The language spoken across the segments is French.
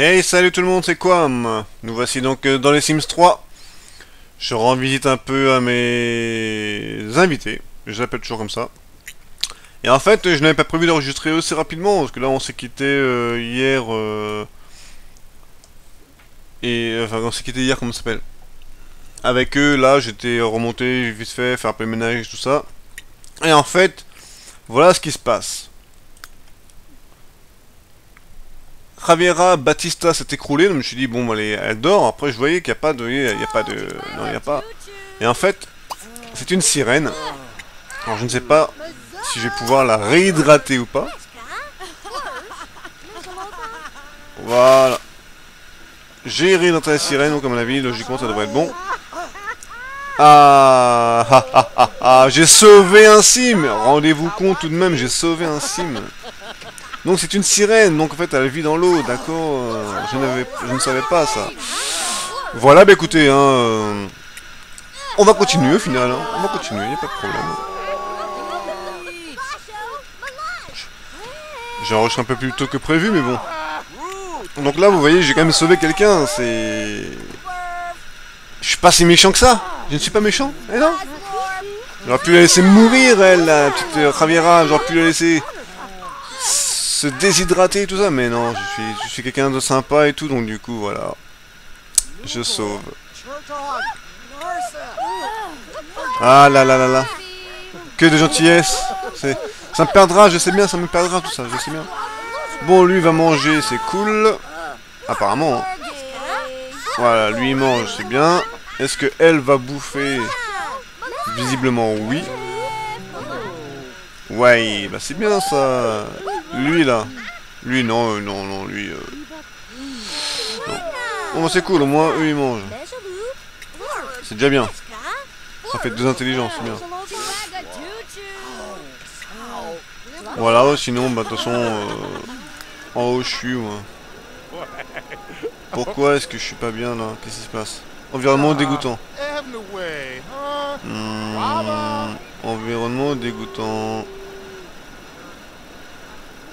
Hey, salut tout le monde, c'est Quam Nous voici donc euh, dans les Sims 3. Je rends visite un peu à mes invités. Je l'appelle toujours comme ça. Et en fait, je n'avais pas prévu d'enregistrer aussi rapidement, parce que là, on s'est quitté euh, hier... euh, Et... Enfin, on s'est quitté hier, comment ça s'appelle? Avec eux, là, j'étais remonté vite fait, faire un peu le ménage, tout ça. Et en fait, voilà ce qui se passe. Javiera Batista s'est écroulée, donc je me suis dit, bon, est- elle dort. Après, je voyais qu'il n'y a pas de. Il n'y a pas de. Non, il n'y a pas. Et en fait, c'est une sirène. Alors, je ne sais pas si je vais pouvoir la réhydrater ou pas. Voilà. J'ai réhydraté la sirène, donc à mon avis, logiquement, ça devrait être bon. Ah, ah, ah, ah, ah, j'ai sauvé un sim Rendez-vous compte tout de même, j'ai sauvé un sim. Donc c'est une sirène, donc en fait elle vit dans l'eau, d'accord euh, je, ne savais pas ça. Voilà, bah écoutez, hein, euh, on va continuer au final, hein, on va continuer, y a pas de problème. J'ai enregistré un peu plus tôt que prévu, mais bon. Donc là, vous voyez, j'ai quand même sauvé quelqu'un, c'est... Je suis pas si méchant que ça Je ne suis pas méchant, eh non? J'aurais pu la laisser mourir, elle, la petite euh, Javiera, j'aurais pu la laisser se déshydrater et tout ça, mais non, je suis, je suis quelqu'un de sympa et tout, donc du coup, voilà. Je sauve. Ah là là là là. Que de gentillesse. Ça me perdra, je sais bien, ça me perdra tout ça, je sais bien. Bon, lui va manger, c'est cool. Apparemment. hein. Voilà, lui il mange, c'est bien. Est-ce que elle va bouffer? Visiblement oui. Ouais, bah c'est bien ça. Lui là. Lui non, euh, non, non, lui. Euh... Non. Bon, bah, c'est cool, au moins eux ils mangent. C'est déjà bien. Ça fait deux intelligences, c'est bien. Voilà, sinon, bah de toute façon, euh, en haut je suis moi. Pourquoi est-ce que je suis pas bien là? Qu'est-ce qui se passe? Environnement dégoûtant. Hmm, environnement dégoûtant.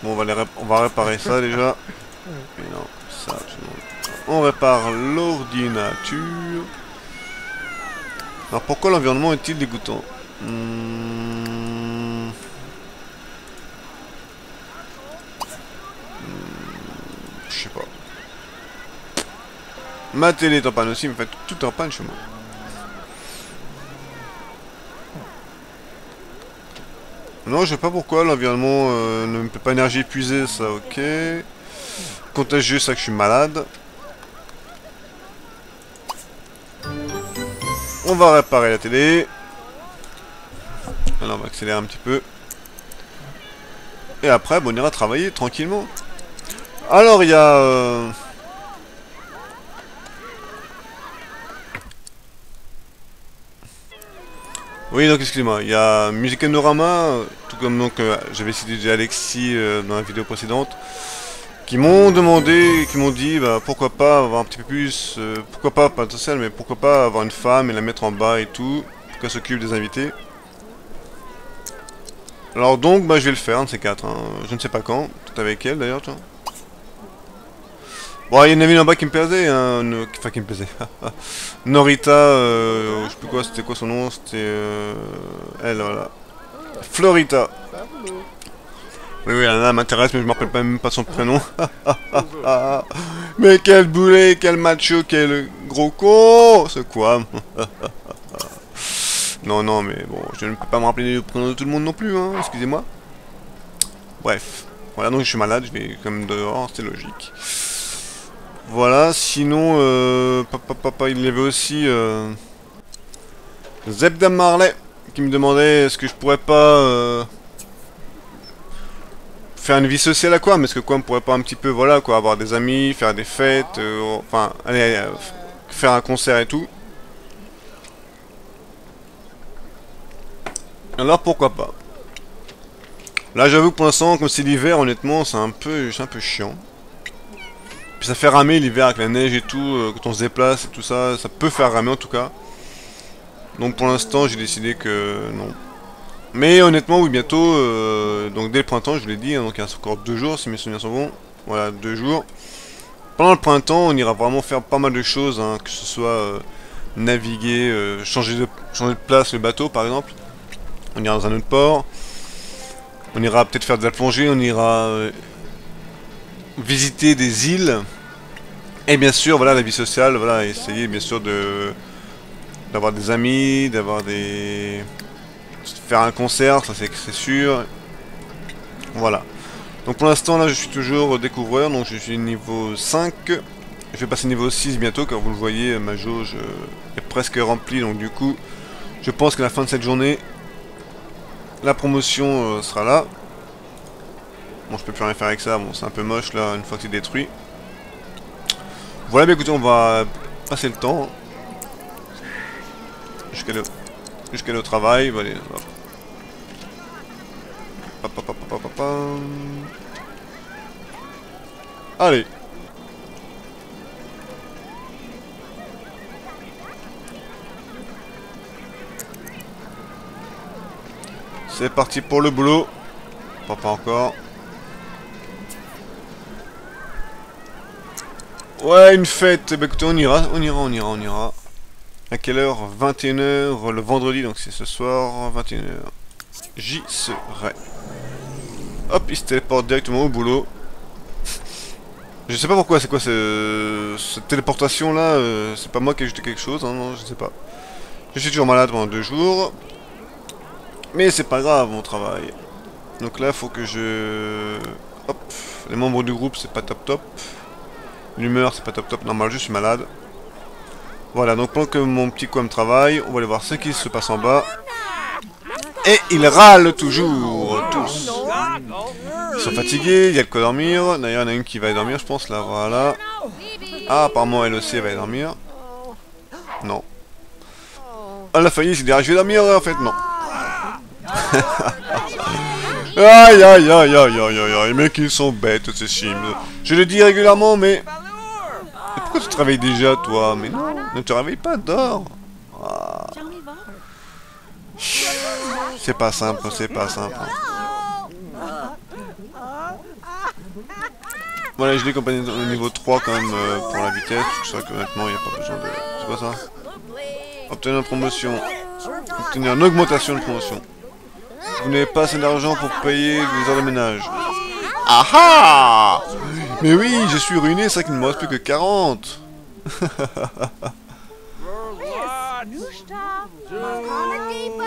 Bon, on va, les réparer ça déjà. On répare l'ordinature. Alors pourquoi l'environnement est-il dégoûtant? Hmm. Hmm, Je sais pas. Ma télé est en panne aussi, en fait tout en panne chez moi. Non, je sais pas pourquoi l'environnement euh, ne me fait pas énergie épuisée, ça ok. Contagieux, ça que je suis malade. On va réparer la télé. Alors on va accélérer un petit peu. Et après, bon, on ira travailler tranquillement. Alors il y a... euh, Oui, donc excusez-moi, il y a Musicanorama, tout comme donc euh, j'avais cité Alexis euh, dans la vidéo précédente, qui m'ont demandé, qui m'ont dit bah, pourquoi pas avoir un petit peu plus, euh, pourquoi pas, pas social, mais pourquoi pas avoir une femme et la mettre en bas et tout, pour qu'elle s'occupe des invités. Alors donc, bah, je vais le faire, un de ces quatre, hein. je ne sais pas quand, peut-être avec elle d'ailleurs, toi. Bon, il y en avait une en bas qui me plaisait, hein, enfin qui me plaisait. Norita, euh, je sais plus quoi, c'était quoi son nom, c'était euh, elle, voilà. Florita. Oui, oui, nana m'intéresse, mais je me rappelle même pas son prénom. mais quel boulet, quel macho, quel gros con C'est quoi Non, non, mais bon, je ne peux pas me rappeler le prénom de tout le monde non plus, hein, excusez-moi. Bref. Voilà, donc je suis malade, je vais quand même dehors, c'est logique. Voilà, sinon, euh, papa, papa, il y avait aussi euh, Zebda Marley qui me demandait est-ce que je pourrais pas euh, faire une vie sociale à quoi Mais est-ce que quoi, on pourrait pas un petit peu, voilà, quoi, avoir des amis, faire des fêtes, euh, enfin, aller euh, faire un concert et tout. Alors pourquoi pas Là, j'avoue que pour l'instant, comme c'est l'hiver, honnêtement, c'est un peu, c'est un peu chiant. Ça fait ramer l'hiver avec la neige et tout, euh, quand on se déplace et tout ça, ça peut faire ramer en tout cas. Donc pour l'instant j'ai décidé que non. Mais honnêtement oui bientôt, euh, donc dès le printemps je vous l'ai dit, hein, donc il reste encore deux jours si mes souvenirs sont bons. Voilà, deux jours. pendant le printemps, on ira vraiment faire pas mal de choses, hein, que ce soit euh, naviguer, changer, de, changer de place le bateau par exemple. On ira dans un autre port. On ira peut-être faire de la plongée, on ira visiter des îles. Et bien sûr, voilà, la vie sociale, voilà, essayer bien sûr de d'avoir des amis, d'avoir des... faire un concert, ça c'est sûr. Voilà. Donc pour l'instant là je suis toujours découvreur, donc je suis niveau 5. Je vais passer niveau 6 bientôt, car vous le voyez, ma jauge euh, est presque remplie, donc du coup, je pense qu'à la fin de cette journée, la promotion euh, sera là. Bon, je peux plus rien faire avec ça, bon, c'est un peu moche là, une fois que c'est détruit. Voilà, mais écoutez, on va passer le temps. Jusqu'à le... Jusqu'à le travail, allez, hop. Allez. C'est parti pour le boulot. Pas, pas encore. Ouais, une fête. Bah écoutez, on ira, on ira, on ira, on ira. À quelle heure? 21h le vendredi, donc c'est ce soir, 21h. J'y serai. Hop, il se téléporte directement au boulot. je sais pas pourquoi, c'est quoi cette téléportation là euh, C'est pas moi qui ai ajouté quelque chose, hein, non, je sais pas. Je suis toujours malade pendant deux jours. Mais c'est pas grave, mon travail. Donc là, faut que je... Hop, les membres du groupe, c'est pas top top. L'humeur, c'est pas top top, normal, je suis malade. Voilà, donc pendant que mon petit me travaille, on va aller voir ce qui se passe en bas. Et ils râlent toujours, tous. Ils sont fatigués, il y a de quoi dormir. D'ailleurs, il y en a une qui va dormir, je pense, là, voilà. Ah, apparemment, elle aussi, elle va dormir. Non. Elle a failli, c'est dire, je vais dormir, en fait, non. aïe, aïe, aïe, aïe, aïe, aïe, aïe, mais qu'ils sont bêtes, ces sims. Je le dis régulièrement, mais... pourquoi tu te réveilles déjà, toi Mais non, ne te réveille pas, dors. Ah. C'est pas simple, c'est pas simple. Voilà, je l'ai accompagné au niveau 3 quand même euh, pour la vitesse, parce que honnêtement il n'y a pas besoin de... C'est quoi ça? Obtenir une promotion. Obtenir une augmentation de promotion. Vous n'avez pas assez d'argent pour payer des heures de ménage. Ah ah Mais oui, je suis ruiné, c'est vrai qu'il ne me reste plus que 40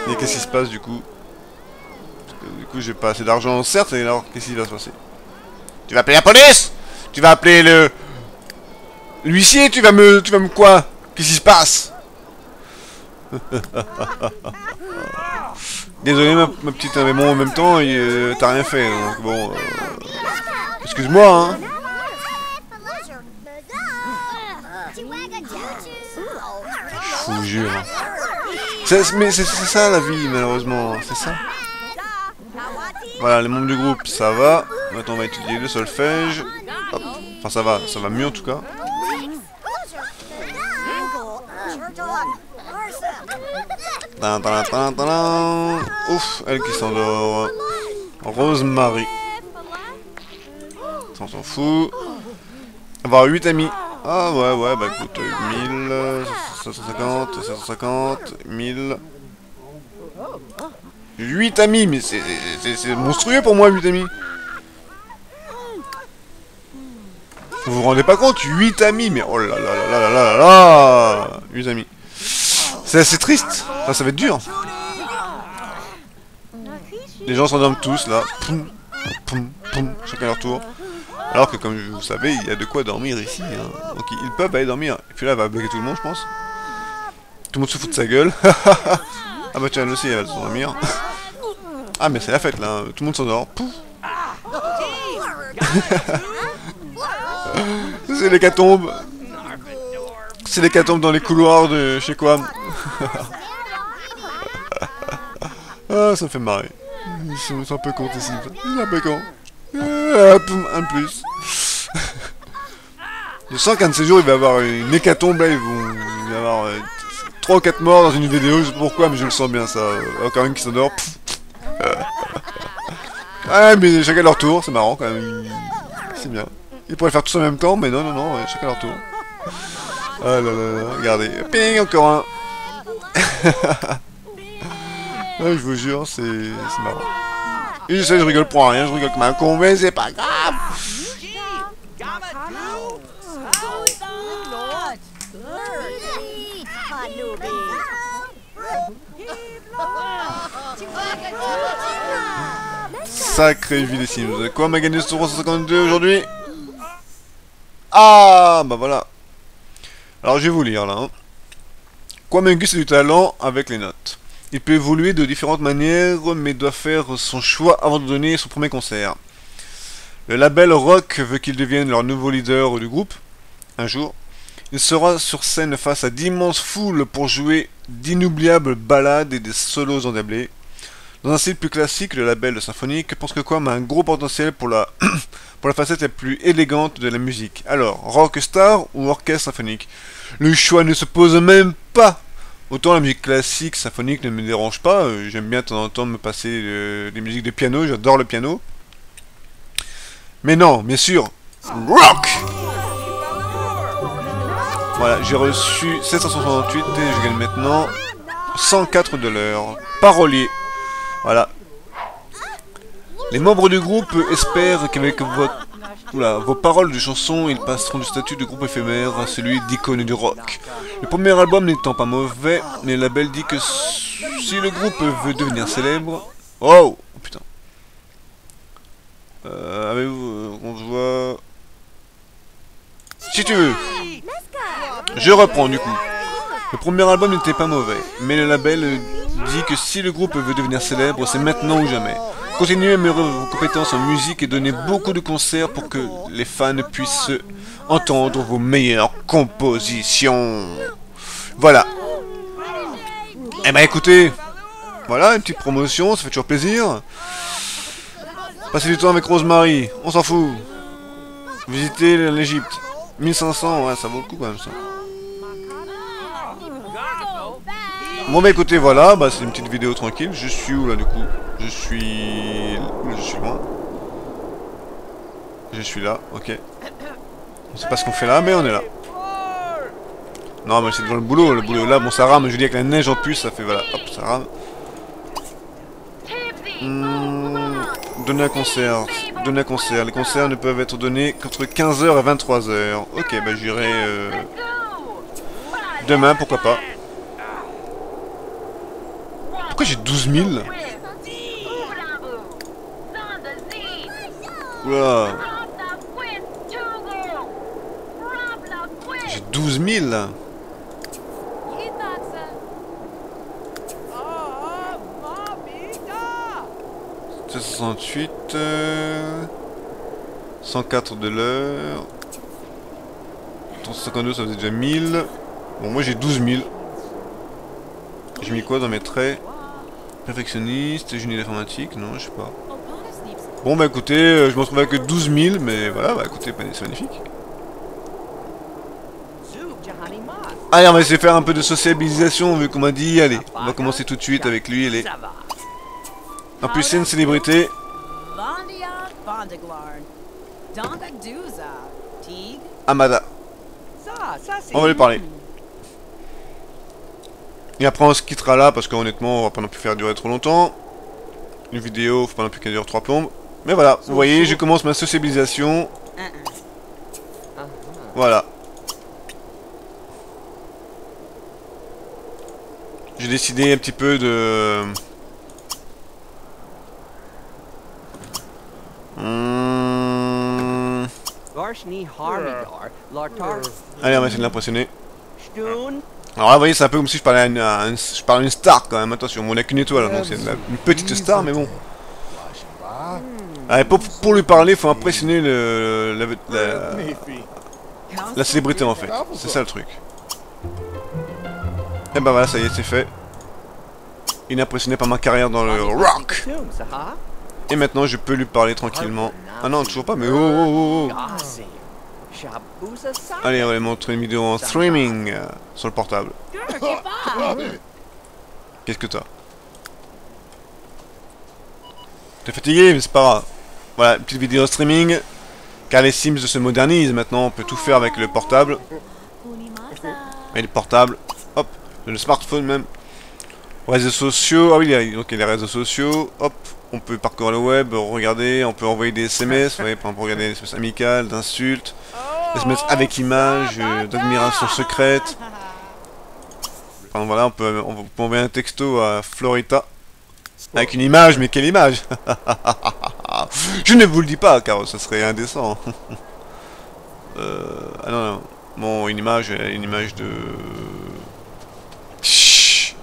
Et qu'est-ce qui se passe du coup? Du coup, j'ai pas assez d'argent, certes, et alors qu'est-ce qui va se passer? Tu vas appeler la police! Tu vas appeler le... L'huissier, tu vas me... Tu vas me quoi? Qu'est-ce qui se passe? Désolé ma, petite, mais bon en même temps, euh, t'as rien fait, donc bon... Euh, excuse-moi, hein Je vous jure. Mais c'est ça la vie, malheureusement, c'est ça. Voilà, les membres du groupe, ça va. Maintenant, on va étudier le solfège. Enfin, ça va, ça va mieux en tout cas. Ouf, elle qui s'endort. Rosemary. On s'en fout. Avoir 8 amis. Ah ouais, ouais, bah écoute, 1000, 750, 750, 1000... 8 amis, mais c'est monstrueux pour moi, 8 amis. Vous vous rendez pas compte 8 amis, mais oh là là là là là là là 8 amis. C'est assez triste. ça va être dur. Les gens s'endorment tous, là. Poum, poum, poum, chacun leur tour. Alors que, comme vous savez, il y a de quoi dormir ici. Hein. Donc ils peuvent aller dormir. Et puis là, elle va bloquer tout le monde, je pense. Tout le monde se fout de sa gueule. ah bah tiens, elle aussi, elle va s'endormir. ah mais c'est la fête, là. Tout le monde s'endort. c'est l'hécatombe. C'est l'hécatombe dans les couloirs de chez Quam. ah, ça fait marrer. Ils sont, un peu cons ici. Ils sont un peu cons. Ah, un plus. Je sens qu'un de ces jours, il va y avoir une hécatombe, là, il va y avoir 3 euh, ou 4 morts dans une vidéo, je sais pas pourquoi, mais je le sens bien, ça. Encore une qui s'endort. ah, mais chacun leur tour, c'est marrant, quand même. C'est bien. Ils pourraient faire tout en même temps, mais non, non, non, chacun leur tour. Ah là là là, regardez. Ping, encore un. je vous jure, c'est marrant. Je sais, je rigole pour rien, je rigole comme un con, mais c'est pas grave. Sacré vie des Sims. Quoi, m'a gagné ce 352 aujourd'hui? Ah, bah voilà. Alors, je vais vous lire, là. Hein. Quamengus a du talent avec les notes. Il peut évoluer de différentes manières, mais doit faire son choix avant de donner son premier concert. Le label Rock veut qu'il devienne leur nouveau leader du groupe, un jour. Il sera sur scène face à d'immenses foules pour jouer d'inoubliables ballades et des solos endiablés. Dans un style plus classique, le label symphonique pense que Quam a un gros potentiel pour la, pour la facette la plus élégante de la musique. Alors, rock star ou orchestre symphonique? Le choix ne se pose même pas Autant la musique classique, symphonique ne me dérange pas, euh, j'aime bien de temps en temps me passer euh, des musiques de piano, j'adore le piano. Mais non, bien sûr, rock Voilà, j'ai reçu 768 et je gagne maintenant 104 de l'heure. Parolier. Voilà. Les membres du groupe espèrent qu'avec votre Oula, vos paroles de chansons, ils passeront du statut de groupe éphémère à celui d'icône du rock. Le premier album n'étant pas mauvais, mais le label dit que si le groupe veut devenir célèbre... Oh, oh putain. Euh, avez-vous... on se voit... Si tu veux. Je reprends du coup. Le premier album n'était pas mauvais, mais le label dit que si le groupe veut devenir célèbre, c'est maintenant ou jamais. Continuez à améliorer vos compétences en musique et donnez beaucoup de concerts pour que les fans puissent entendre vos meilleures compositions. Voilà. Eh ben écoutez, voilà une petite promotion, ça fait toujours plaisir. Passez du temps avec Rosemary, on s'en fout. Visitez l'Egypte. 1500, ouais, ça vaut le coup quand même ça. Bon bah écoutez voilà, bah c'est une petite vidéo tranquille. Je suis où là du coup? Je suis... Je suis loin? Je suis là, ok. On sait pas ce qu'on fait là, mais on est là. Non mais c'est devant le boulot, le boulot là, bon ça rame, je dis avec la neige en plus, ça fait voilà, hop, ça rame. Hmm, donner un concert, donner un concert. Les concerts ne peuvent être donnés qu'entre 15h et 23h. Ok, bah j'irai euh, demain, pourquoi pas. Pourquoi j'ai 12 000 Oula. J'ai 12 000 68 104 de l'heure. 352 ça faisait déjà 1000 Bon moi j'ai 12 000 J'ai mis quoi dans mes traits? Perfectionniste, génie d'informatique, non, je sais pas. Bon bah écoutez, euh, je me retrouve avec 12 000, mais voilà, bah écoutez, c'est magnifique. Allez, on va essayer de faire un peu de sociabilisation, vu qu'on m'a dit, allez, on va commencer tout de suite avec lui, allez. En plus, c'est une célébrité. Amada. On va lui parler. Et après on se quittera là parce qu'honnêtement on va pas non plus faire durer trop longtemps. Une vidéo, faut pas non plus qu'elle dure trois plombes. Mais voilà, vous voyez, je commence ma sociabilisation. Voilà. J'ai décidé un petit peu de... Hmm. Allez, on va essayer de l'impressionner. Alors là, vous voyez, c'est un peu comme si je parlais à une, je parlais à une star quand même. Attention, on n'a qu'une étoile, donc c'est une petite star, mais bon. Pour, pour lui parler, il faut impressionner le, la, la, célébrité en fait. C'est ça le truc. Et ben voilà, ça y est, c'est fait. Il est impressionné par ma carrière dans le rock. Et maintenant, je peux lui parler tranquillement. Ah non, toujours pas, mais oh oh oh oh Allez, on va montrer une vidéo en streaming euh, sur le portable. Qu'est-ce que t'as? T'es fatigué, mais c'est pas grave. Voilà, une petite vidéo en streaming. Car les Sims se modernisent maintenant, on peut tout faire avec le portable. Et le portable, hop, le smartphone même. Réseaux sociaux, ah oui, donc il y a les réseaux sociaux, hop, on peut parcourir le web, regarder, on peut envoyer des SMS, ouais, on peut regarder des SMS amicales, d'insultes, des SMS avec images, euh, d'admiration secrète. Enfin voilà, on peut, on envoyer un texto à Florita avec une image, mais quelle image? Je ne vous le dis pas, car ce serait indécent. euh, ah non, non. Bon, une image, une image de... Chut.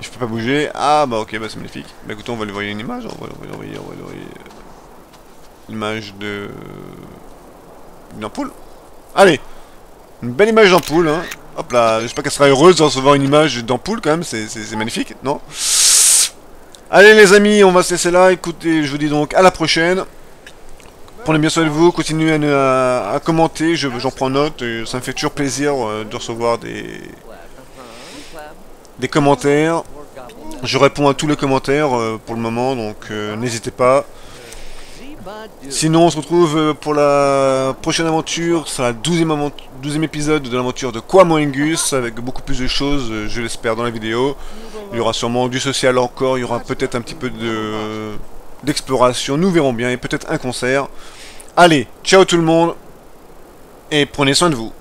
Je peux pas bouger. Ah bah ok, bah c'est magnifique. Bah écoutez, on va lui envoyer une image. On va lui envoyer, on va lui envoyer... Une image de... Une ampoule. Allez Une belle image d'ampoule, hein. Hop là, j'espère qu'elle sera heureuse de recevoir une image d'ampoule quand même, c'est magnifique, non? Allez les amis, on va se laisser là, écoutez, je vous dis donc à la prochaine. Prenez bien soin de vous, continuez à, commenter, j'en prends note, et ça me fait toujours plaisir euh, de recevoir des, des commentaires. Je réponds à tous les commentaires euh, pour le moment, donc euh, n'hésitez pas. Sinon, on se retrouve pour la prochaine aventure, c'est la 12e, 12 épisode de l'aventure de Quamoengus, avec beaucoup plus de choses, je l'espère, dans la vidéo. Il y aura sûrement du social encore, il y aura peut-être un petit peu de d'exploration, nous verrons bien, et peut-être un concert. Allez, ciao tout le monde, et prenez soin de vous.